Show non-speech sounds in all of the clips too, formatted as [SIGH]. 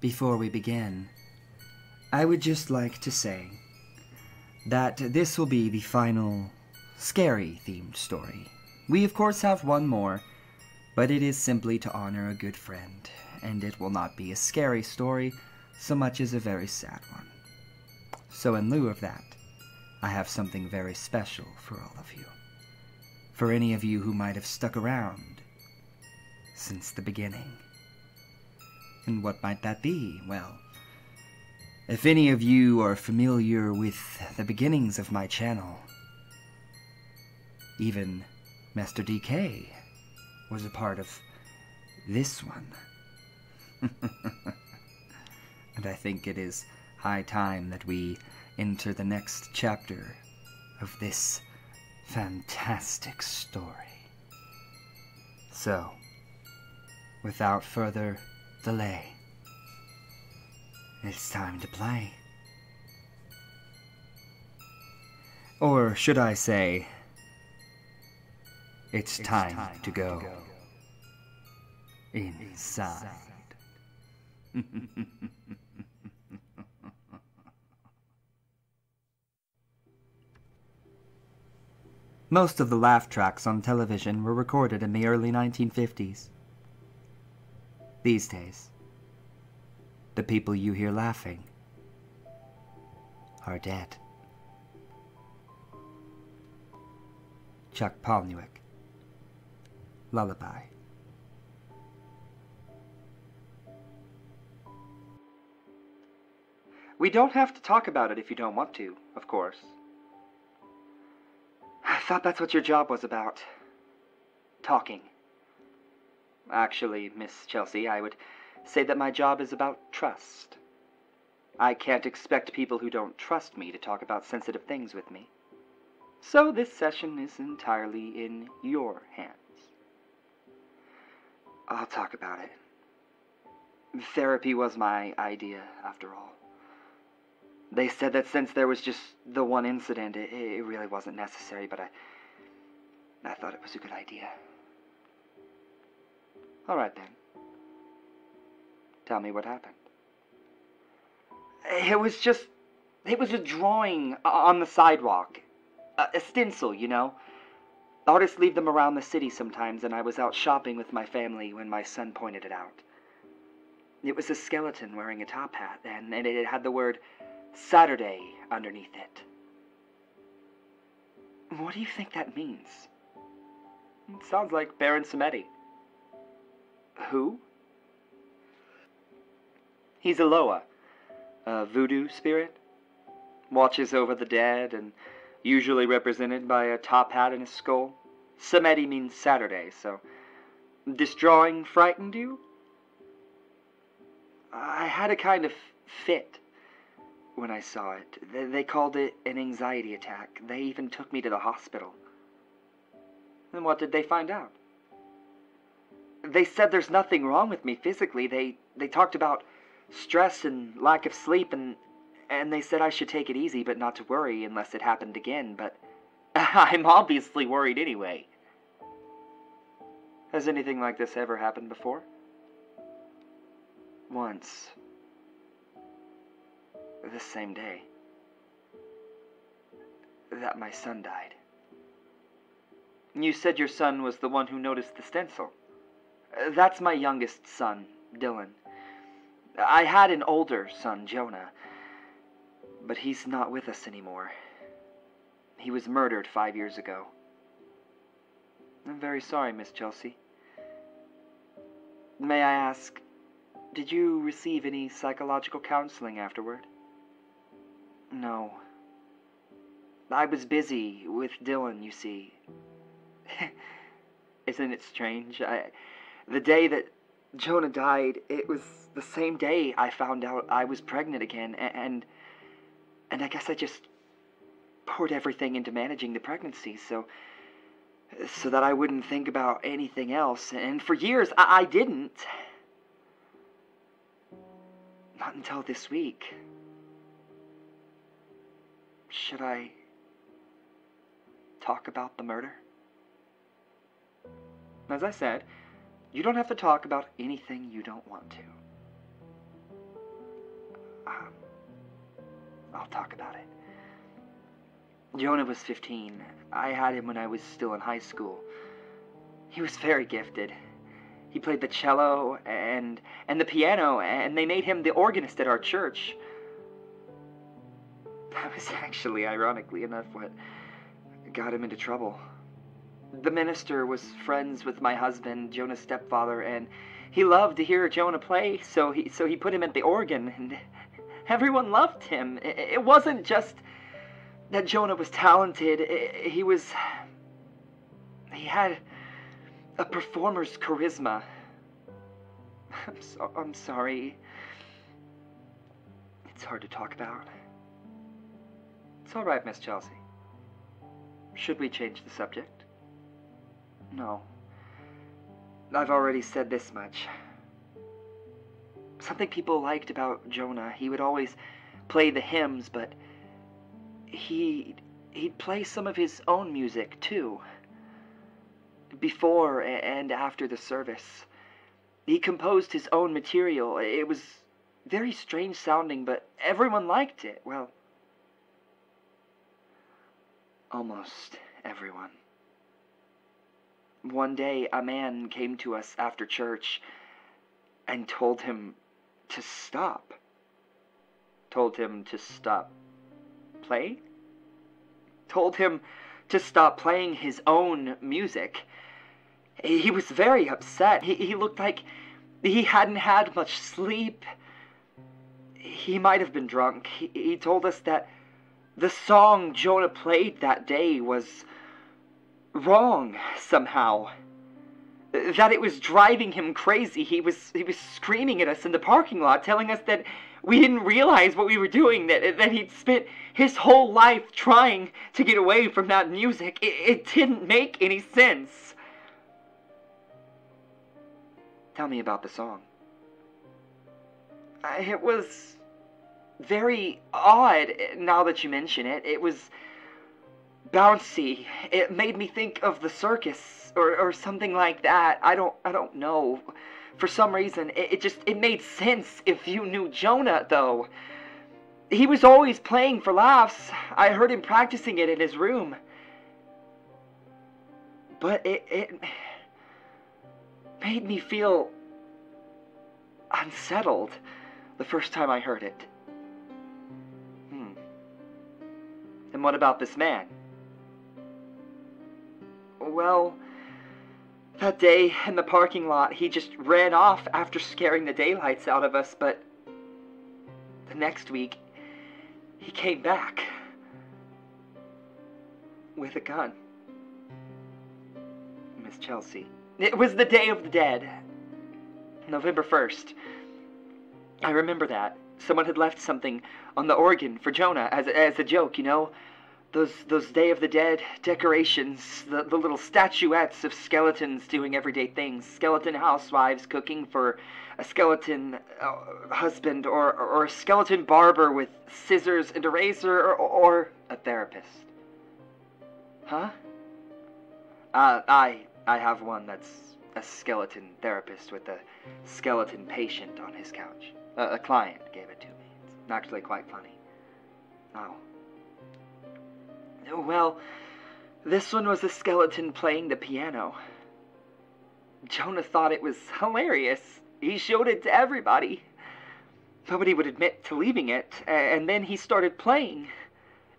Before we begin, I would just like to say that this will be the final scary themed story. We, of course, have one more, but it is simply to honor a good friend, and it will not be a scary story so much as a very sad one. So, in lieu of that, I have something very special for all of you. For any of you who might have stuck around since the beginning. And what might that be? Well, if any of you are familiar with the beginnings of my channel, even Master DK was a part of this one. [LAUGHS] and I think it is high time that we enter the next chapter of this fantastic story. So, without further delay. It's time to play. Or should I say, it's, it's time, time, to go, to go. inside. [LAUGHS] Most of the laugh tracks on television were recorded in the early 1950s. These days, the people you hear laughing are dead. Chuck Palahniuk, Lullaby. We don't have to talk about it if you don't want to, of course. I thought that's what your job was about. Talking. Actually, Miss Chelsea, I would say that my job is about trust. I can't expect people who don't trust me to talk about sensitive things with me. So this session is entirely in your hands. I'll talk about it. Therapy was my idea, after all. They said that since there was just the one incident, it, it really wasn't necessary, but I, I thought it was a good idea. All right then. Tell me what happened. It was just. It was a drawing on the sidewalk. A, a stencil, you know. Artists leave them around the city sometimes, and I was out shopping with my family when my son pointed it out. It was a skeleton wearing a top hat, and, and it had the word Saturday underneath it. What do you think that means? It sounds like Baron Samedi. Who? He's a Loa, a voodoo spirit. Watches over the dead and usually represented by a top hat and a skull. Samedi means Saturday, so this drawing frightened you? I had a kind of fit when I saw it. They called it an anxiety attack. They even took me to the hospital. And what did they find out? they said there's nothing wrong with me physically. They they talked about stress and lack of sleep and and they said I should take it easy but not to worry unless it happened again, but [LAUGHS] I'm obviously worried anyway. Has anything like this ever happened before? Once. This same day. That my son died. You said your son was the one who noticed the stencil. That's my youngest son, Dylan. I had an older son, Jonah, but he's not with us anymore. He was murdered five years ago. I'm very sorry, Miss Chelsea. May I ask, did you receive any psychological counseling afterward? No. I was busy with Dylan, you see. [LAUGHS] Isn't it strange? I the day that Jonah died, it was the same day I found out I was pregnant again, and and I guess I just poured everything into managing the pregnancy, so so that I wouldn't think about anything else. And for years, I, I didn't. Not until this week. Should I talk about the murder? As I said, you don't have to talk about anything you don't want to. I'll talk about it. Jonah was 15. I had him when I was still in high school. He was very gifted. He played the cello and and the piano, and they made him the organist at our church. That was [LAUGHS] actually, ironically enough, what got him into trouble. The minister was friends with my husband, Jonah's stepfather, and he loved to hear Jonah play, so he so he put him at the organ, and everyone loved him. It wasn't just that Jonah was talented. He was. He had a performer's charisma. I'm, so, I'm sorry. It's hard to talk about. It's all right, Miss Chelsea. Should we change the subject? No. I've already said this much. Something people liked about Jonah, he would always play the hymns, but he he'd play some of his own music too. Before and after the service, he composed his own material. It was very strange sounding, but everyone liked it. Well, almost everyone. One day, a man came to us after church and told him to stop. Told him to stop play? Told him to stop playing his own music. He was very upset. He, he looked like he hadn't had much sleep. He might have been drunk. He, he told us that the song Jonah played that day was wrong somehow. That it was driving him crazy. He was he was screaming at us in the parking lot, telling us that we didn't realize what we were doing, that, that he'd spent his whole life trying to get away from that music. It, it didn't make any sense. Tell me about the song. Uh, it was very odd now that you mention it. It was bouncy. It made me think of the circus or, or something like that. I don't I don't know for some reason, it, it just it made sense if you knew Jonah, though. He was always playing for laughs. I heard him practicing it in his room. But it, it made me feel unsettled the first time I heard it. Hmm. And what about this man? Well, that day in the parking lot, he just ran off after scaring the daylights out of us, but the next week, he came back with a gun. Miss Chelsea. It was the Day of the Dead, November 1st. I remember that. Someone had left something on the organ for Jonah as a, as a joke, you know? Those those Day of the Dead decorations, the, the little statuettes of skeletons doing everyday things, skeleton housewives cooking for a skeleton uh, husband, or, or a skeleton barber with scissors and a razor, or, or a therapist. Huh? Uh, I I have one that's a skeleton therapist with a skeleton patient on his couch. Uh, a client gave it to me. It's actually quite funny. Oh. Well, this one was a skeleton playing the piano. Jonah thought it was hilarious. He showed it to everybody. Nobody would admit to leaving it, and then he started playing.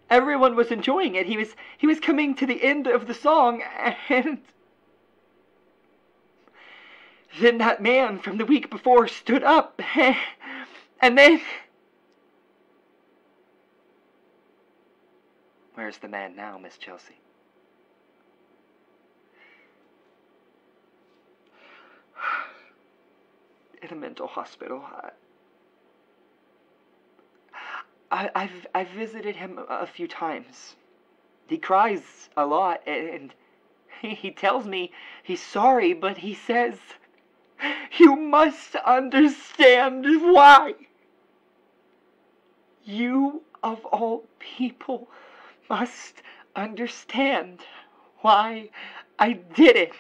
Everyone was enjoying it. He was he was coming to the end of the song, [LAUGHS] and then that man from the week before stood up, [LAUGHS] and then Where's the man now, Miss Chelsea? [SIGHS] in a mental hospital. I, I've, I've visited him a few times. He cries a lot, and he, [LAUGHS] he tells me he's sorry, but he says, You must understand why. You, of all people, must understand why I did it.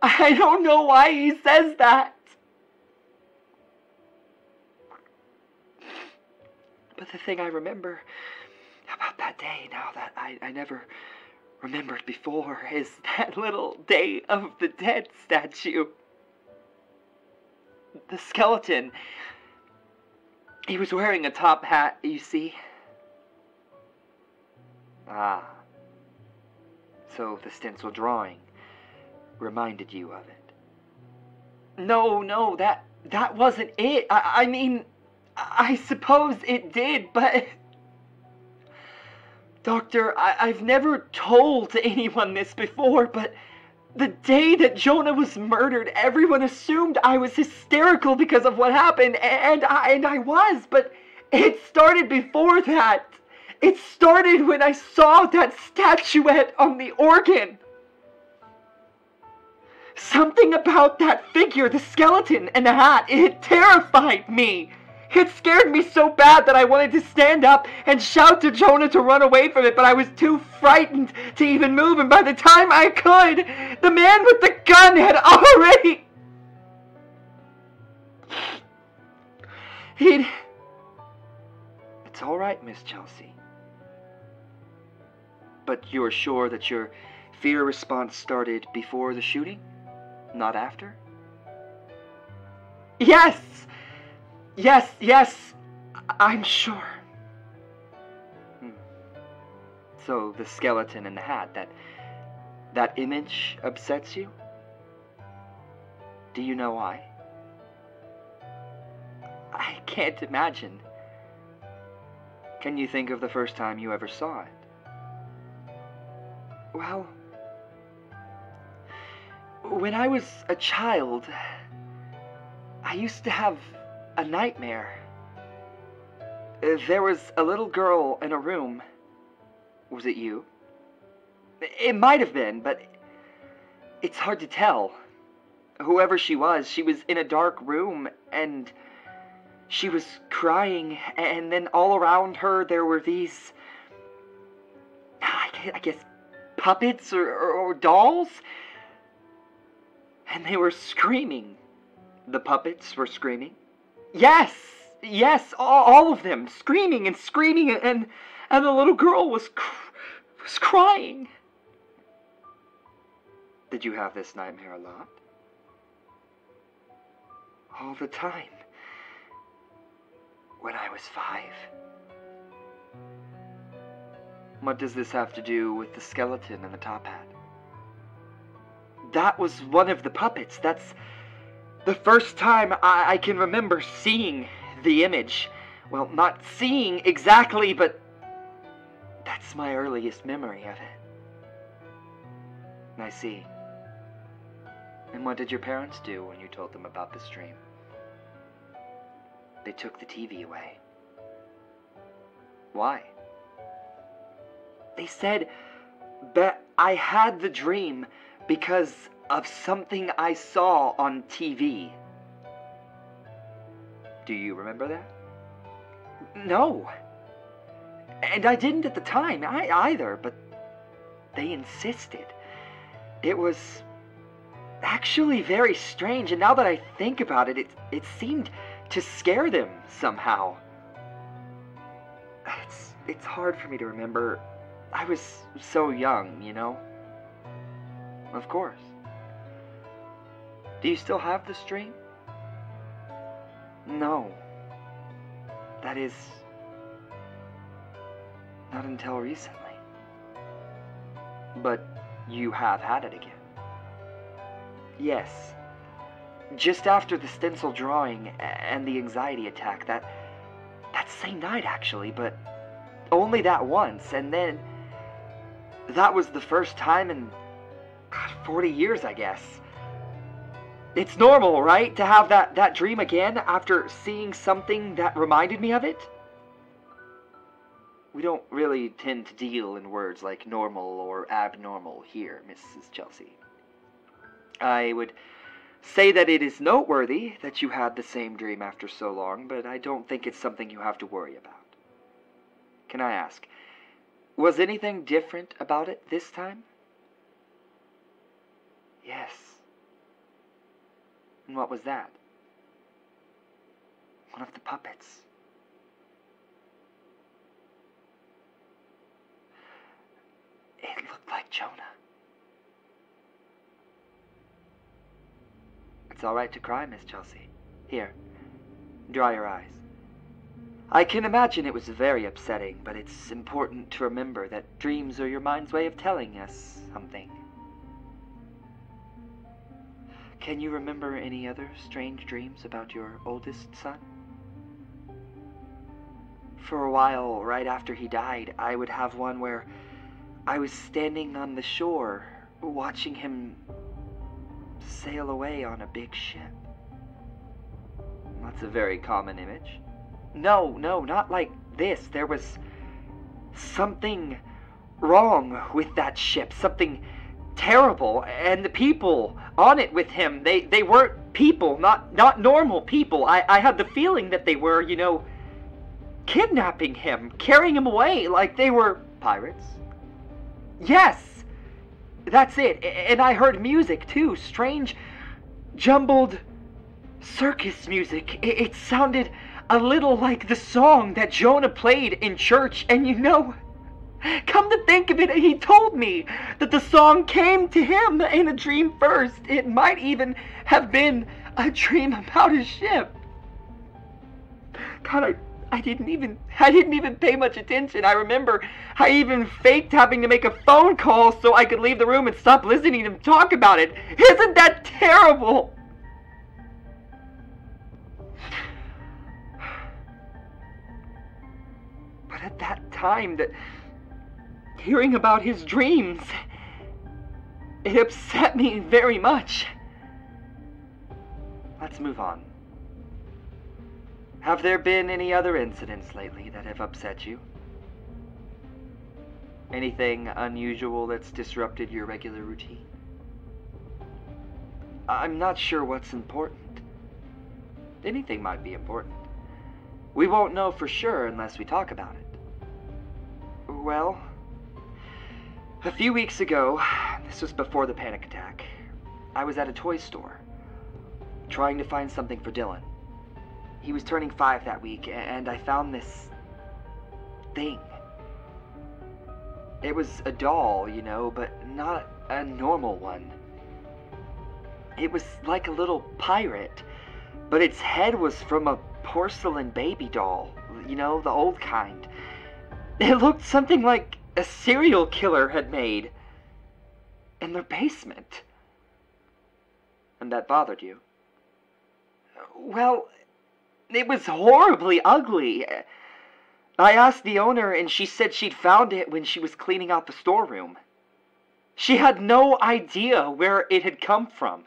I don't know why he says that. But the thing I remember about that day now that I, I never remembered before is that little Day of the Dead statue. The skeleton. He was wearing a top hat, you see. Ah. So the stencil drawing reminded you of it. No, no, that that wasn't it. I, I mean, I suppose it did, but [LAUGHS] Doctor, I, I've never told [LAUGHS] anyone this before, but the day that Jonah was murdered, everyone assumed I was hysterical because of what happened, and I, and I was, but it started before that. It started when I saw that statuette on the organ. Something about that figure, the skeleton and the hat, it terrified me. It scared me so bad that I wanted to stand up and shout to Jonah to run away from it, but I was too frightened to even move, and by the time I could, the man with the gun had already. [SIGHS] He'd. It's all right, Miss Chelsea. But you're sure that your fear response started before the shooting? Not after? Yes! Yes, yes, I'm sure. Hmm. So the skeleton in the hat, that that image upsets you? Do you know why? I can't imagine. Can you think of the first time you ever saw it? Well, when I was a child, I used to have a nightmare. Uh, there was a little girl in a room. Was it you? It might have been, but it's hard to tell. Whoever she was, she was in a dark room and she was crying, and then all around her there were these, I guess, puppets or, or, or dolls, and they were screaming. The puppets were screaming. Yes, yes, all, all of them screaming and screaming, and and the little girl was cr- was crying. Did you have this nightmare a lot? All the time. When I was five. What does this have to do with the skeleton and the top hat? That was one of the puppets. That's the first time I, I can remember seeing the image. Well, not seeing exactly, but that's my earliest memory of it. I see. And what did your parents do when you told them about this dream? They took the TV away. Why? They said that I had the dream because of something I saw on TV. Do you remember that? No. And I didn't at the time I, either, but they insisted. It was actually very strange, and now that I think about it, it, it seemed to scare them somehow. It's, it's hard for me to remember. I was so young, you know? Of course. Do you still have the stream? No. That is. Not until recently. But you have had it again. Yes. Just after the stencil drawing and the anxiety attack, that. that same night actually, but only that once, and then. That was the first time in God, 40 years, I guess. It's normal, right, to have that, that dream again after seeing something that reminded me of it? We don't really tend to deal in words like normal or abnormal here, Mrs. Chelsea. I would say that it is noteworthy that you had the same dream after so long, but I don't think it's something you have to worry about. Can I ask, was anything different about it this time? Yes. And what was that? One of the puppets. It looked like Jonah. It's all right to cry, Miss Chelsea. Here, dry your eyes. I can imagine it was very upsetting, but it's important to remember that dreams are your mind's way of telling us something. Can you remember any other strange dreams about your oldest son? For a while, right after he died, I would have one where I was standing on the shore, watching him sail away on a big ship. That's a very common image. No, no, not like this. There was something wrong with that ship, something terrible, and the people on it with him, they, they weren't people, not not normal people. I, I had the feeling that they were, you know, kidnapping him, carrying him away like they were pirates. Yes, that's it. And I heard music too, strange, jumbled circus music. It, it sounded a little like the song that Jonah played in church, and you know, come to think of it, he told me that the song came to him in a dream first. It might even have been a dream about his ship. God, I, I didn't even I didn't even pay much attention. I remember I even faked having to make a phone call so I could leave the room and stop listening to him talk about it. Isn't that terrible? But at that time that hearing about his dreams it upset me very much. Let's move on. Have there been any other incidents lately that have upset you? Anything unusual that's disrupted your regular routine? I'm not sure what's important. Anything might be important. We won't know for sure unless we talk about it. Well, a few weeks ago, this was before the panic attack, I was at a toy store trying to find something for Dylan. He was turning five that week, and I found this thing. It was a doll, you know, but not a normal one. It was like a little pirate, but its head was from a porcelain baby doll, you know, the old kind. It looked something like a serial killer had made in their basement. And that bothered you? Well, it was horribly ugly. I asked the owner, and she said she'd found it when she was cleaning out the storeroom. She had no idea where it had come from.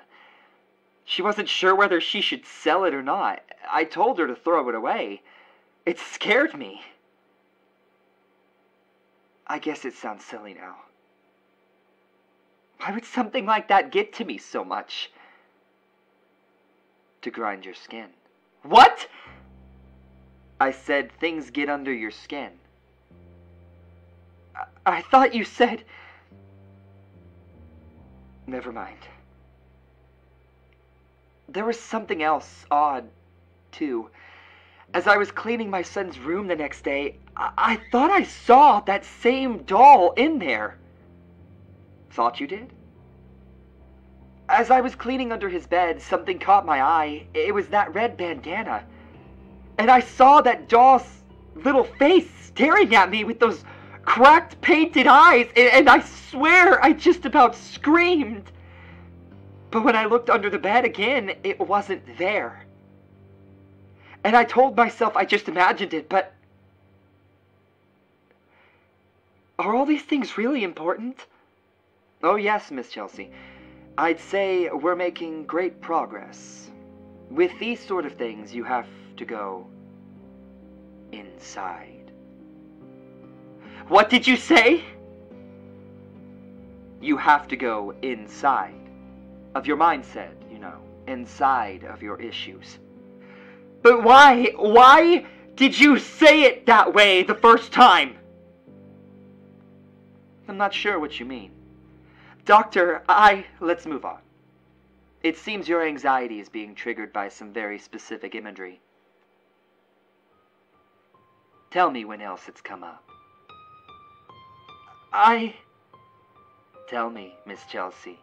She wasn't sure whether she should sell it or not. I told her to throw it away. It scared me. I guess it sounds silly now. Why would something like that get to me so much? To grind your skin. What? I said things get under your skin. I, I thought you said. Never mind. There was something else odd, too. As I was cleaning my son's room the next day, I, thought I saw that same doll in there. Thought you did? As I was cleaning under his bed, something caught my eye. It was that red bandana. And I saw that doll's little face staring at me with those cracked, painted eyes, and I swear I just about screamed. But when I looked under the bed again, it wasn't there. And I told myself I just imagined it, but. Are all these things really important? Oh, yes, Miss Chelsea. I'd say we're making great progress. With these sort of things, you have to go inside. What did you say? You have to go inside of your mindset, you know, inside of your issues. But why, why did you say it that way the first time? I'm not sure what you mean. Doctor, I. Let's move on. It seems your anxiety is being triggered by some very specific imagery. Tell me when else it's come up. I. Tell me, Miss Chelsea.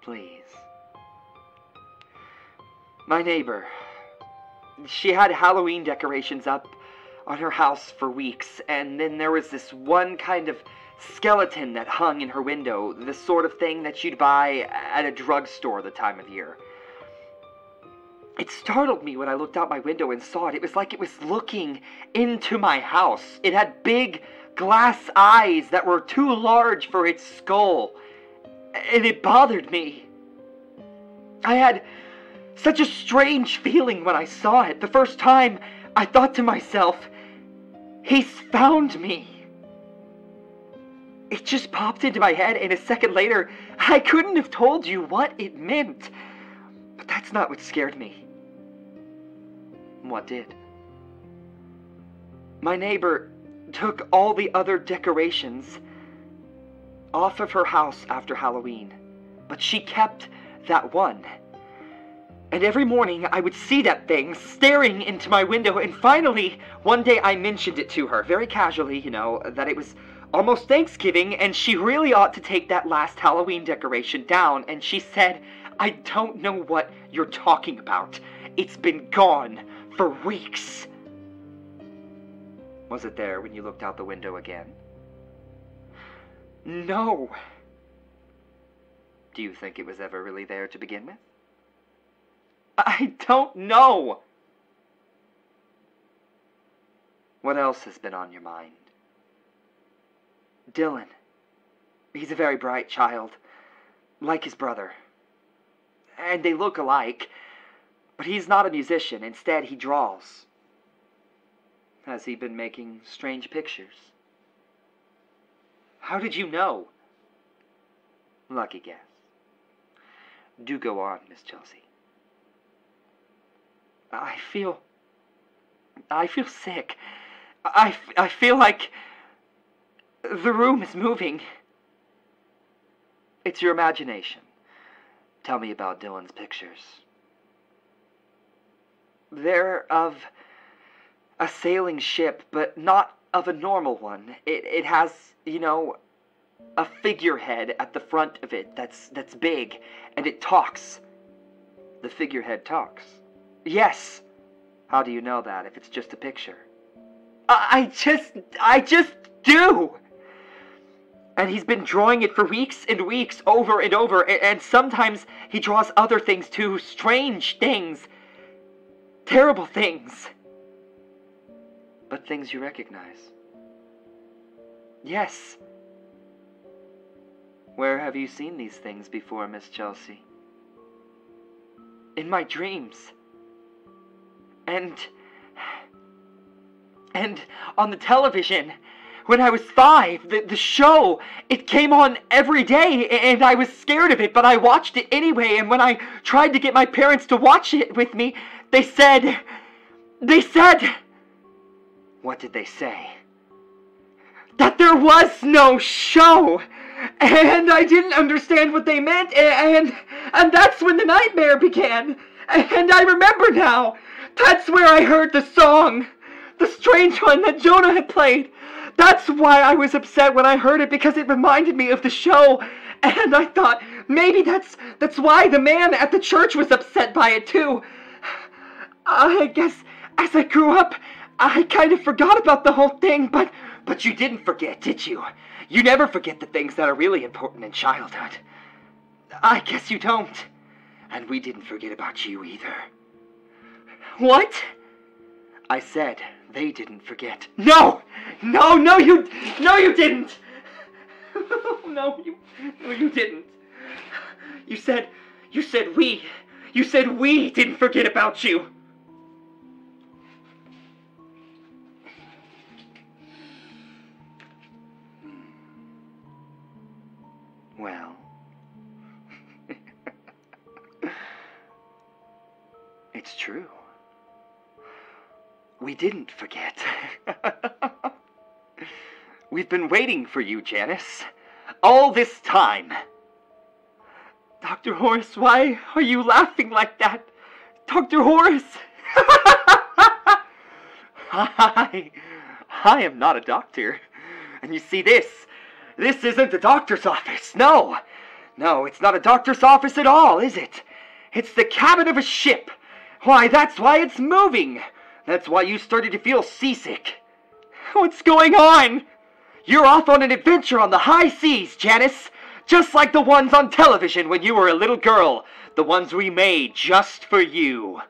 Please. My neighbor. She had Halloween decorations up on her house for weeks, and then there was this one kind of skeleton that hung in her window, the sort of thing that you'd buy at a drugstore the time of year. It startled me when I looked out my window and saw it. It was like it was looking into my house. It had big glass eyes that were too large for its skull, and it bothered me. I had such a strange feeling when I saw it. The first time, I thought to myself, He's found me. It just popped into my head, and a second later, I couldn't have told you what it meant. But that's not what scared me. What did? My neighbor took all the other decorations off of her house after Halloween, but she kept that one. And every morning I would see that thing staring into my window, and finally, one day I mentioned it to her, very casually, you know, that it was almost Thanksgiving, and she really ought to take that last Halloween decoration down, and she said, I don't know what you're talking about. It's been gone for weeks. Was it there when you looked out the window again? No. Do you think it was ever really there to begin with? I don't know. What else has been on your mind? Dylan. He's a very bright child, like his brother. And they look alike, but he's not a musician. Instead, he draws. Has he been making strange pictures? How did you know? Lucky guess. Do go on, Miss Chelsea. I feel. I feel sick. I, I feel like. The room is moving. It's your imagination. Tell me about Dylan's pictures. They're of a sailing ship, but not of a normal one. It, it has, you know, a figurehead at the front of it that's that's big, and it talks. The figurehead talks. Yes. How do you know that if it's just a picture? I, just, I just do. And he's been drawing it for weeks and weeks, over and over, and sometimes he draws other things too, strange things, terrible things. But things you recognize. Yes. Where have you seen these things before, Miss Chelsea? In my dreams. And. And on the television. When I was five, the, the show, it came on every day, and I was scared of it, but I watched it anyway, and when I tried to get my parents to watch it with me, they said. They said. What did they say? That there was no show! And I didn't understand what they meant, and, and that's when the nightmare began. And I remember now. That's where I heard the song. The strange one that Jonah had played. That's why I was upset when I heard it because it reminded me of the show. And I thought maybe that's that's why the man at the church was upset by it too. I guess as I grew up, I kind of forgot about the whole thing, but but you didn't forget, did you? You never forget the things that are really important in childhood. I guess you don't. And we didn't forget about you either. What? I said they didn't forget. No! No, no, you, no, you didn't! [LAUGHS] no, you, no, you didn't. You said, you said we, you said we didn't forget about you. Well, [LAUGHS] it's true. We didn't forget. [LAUGHS] We've been waiting for you, Janice. All this time. Dr. Horace, why are you laughing like that? Dr. Horace! [LAUGHS] I, I am not a doctor. And you see this, this isn't a doctor's office. No, no, it's not a doctor's office at all, is it? It's the cabin of a ship. Why, that's why it's moving. That's why you started to feel seasick. What's going on? You're off on an adventure on the high seas, Janice. Just like the ones on television when you were a little girl. The ones we made just for you.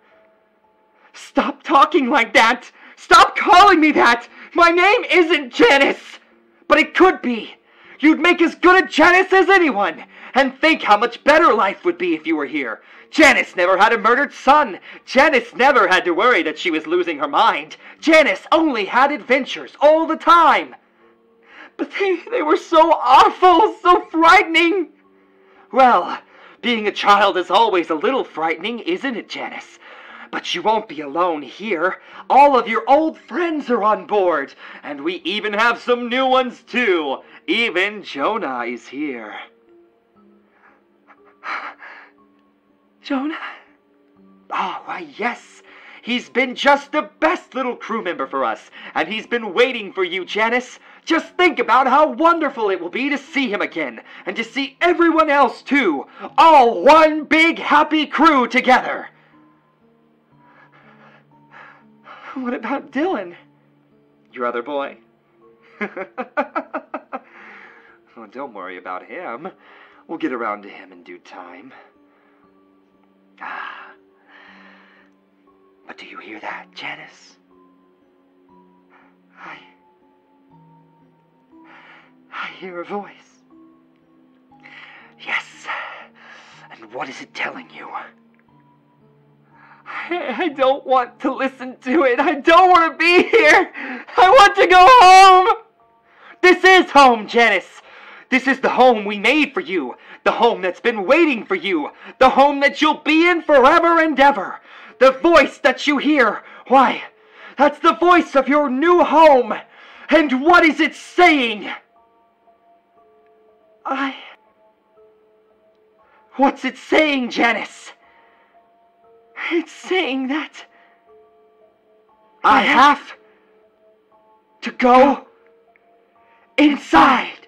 Stop talking like that! Stop calling me that! My name isn't Janice! But it could be. You'd make as good a Janice as anyone. And think how much better life would be if you were here. Janice never had a murdered son. Janice never had to worry that she was losing her mind. Janice only had adventures all the time. But they, they were so awful, so frightening. Well, being a child is always a little frightening, isn't it, Janice? But you won't be alone here. All of your old friends are on board, and we even have some new ones too. Even Jonah is here. [SIGHS] Jonah? Oh, why, yes. He's been just the best little crew member for us, and he's been waiting for you, Janice. Just think about how wonderful it will be to see him again, and to see everyone else too. All one big happy crew together. What about Dylan? Your other boy? [LAUGHS] oh, don't worry about him. We'll get around to him in due time. Ah. But do you hear that, Janice? I. I hear a voice. Yes. And what is it telling you? I, I don't want to listen to it. I don't want to be here. I want to go home. This is home, Janice. This is the home we made for you. The home that's been waiting for you. The home that you'll be in forever and ever. The voice that you hear. Why, that's the voice of your new home. And what is it saying? I. What's it saying, Janice? It's saying that. I have to go inside.